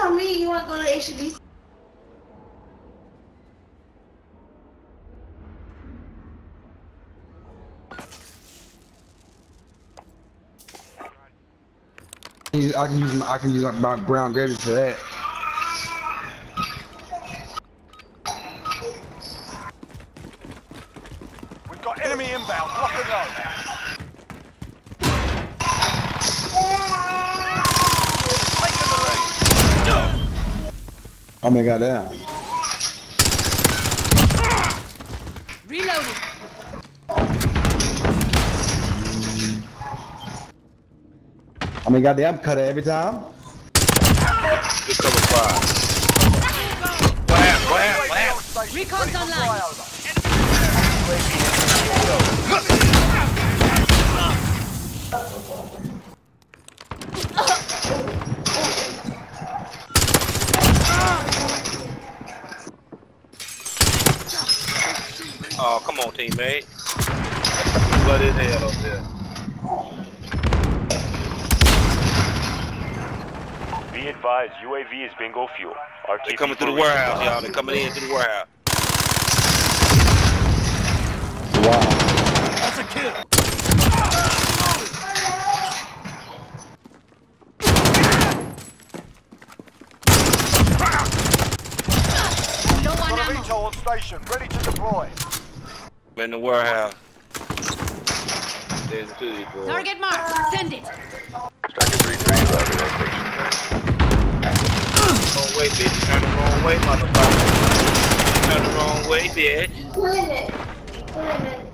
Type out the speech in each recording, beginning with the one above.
told me you want to go to HBC. I can use my, I can use my brown gravy for that. We've got enemy inbound. Lock and load. Oh my god, damn. Reloading. Oh I mean, goddamn, cut it every time. Good cover fire. Wham, wham, wham. Recon's online. flyover. Oh, come on, teammate. Blood his head up there. Be advised, UAV is bingo fuel. RTB They coming through the warehouse, y'all. They're coming in through the warehouse. Wow. That's a kill. Low on Got a ammo. VTOL on station. Ready to deploy. I'm in the warehouse. There's two people. Target marked. Send it. Wrong way, bitch. Turn the wrong way, motherfucker. Turn the wrong way, bitch. Wait a minute. Wait a minute.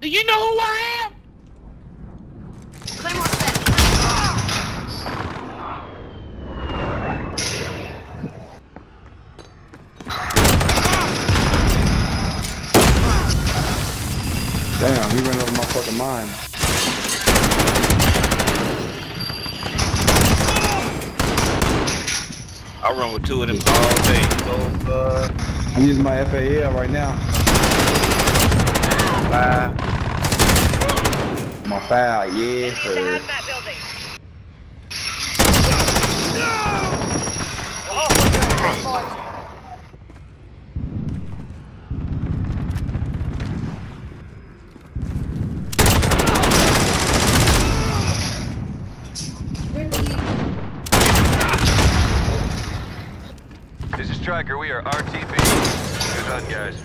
Do you know who I am? Damn, he ran over my fucking mind. I run with two of them all day. So, uh, I'm using my FAL right now. five. My foul, yeah, sir. This is Striker. We are RTB. Good hunt, guys.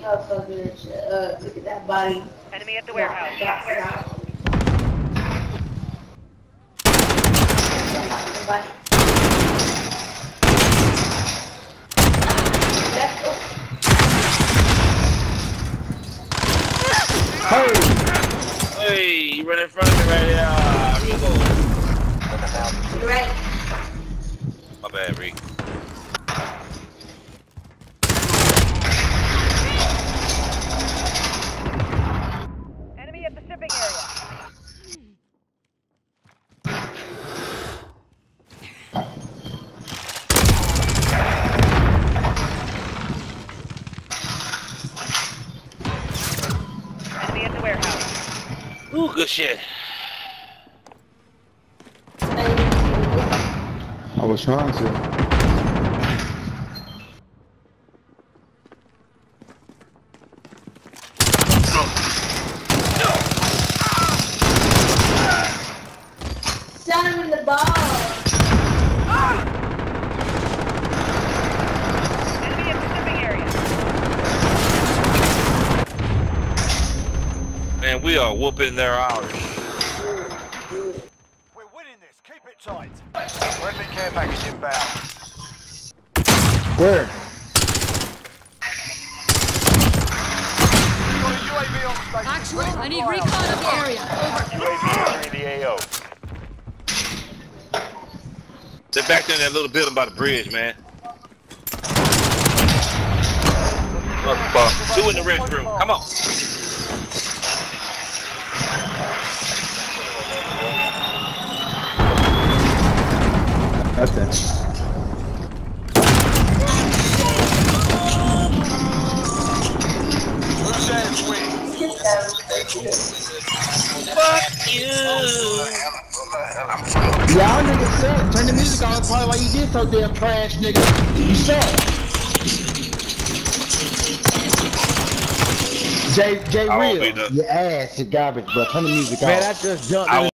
Y'all fucking shit. Uh, look at that body. Enemy at the warehouse. Hey! Run in front of me right here. Ah, Here we go. You right? My bad, Rick. Enemy at the shipping area. Enemy at the warehouse. Ooh, good shit. I was trying to. Shot him in the ball. Enemy at the shipping area. Man, we are whooping their hours. We're winning this. Keep it tight. Friendly care package inbound. Where? Got a UAV on station. Actual, I need recon of the area. Over. UAV the AO. They're back there in that little building by the bridge, man. Two in the restroom. Come on. That's it. Who's there? Fuck you. Y'all niggas suck. Turn the music on. That's probably why you get so damn trash, nigga. You suck. Jay, Jay won't Real, your ass, your garbage, bro. Turn the music on. Man, off. I just jumped I in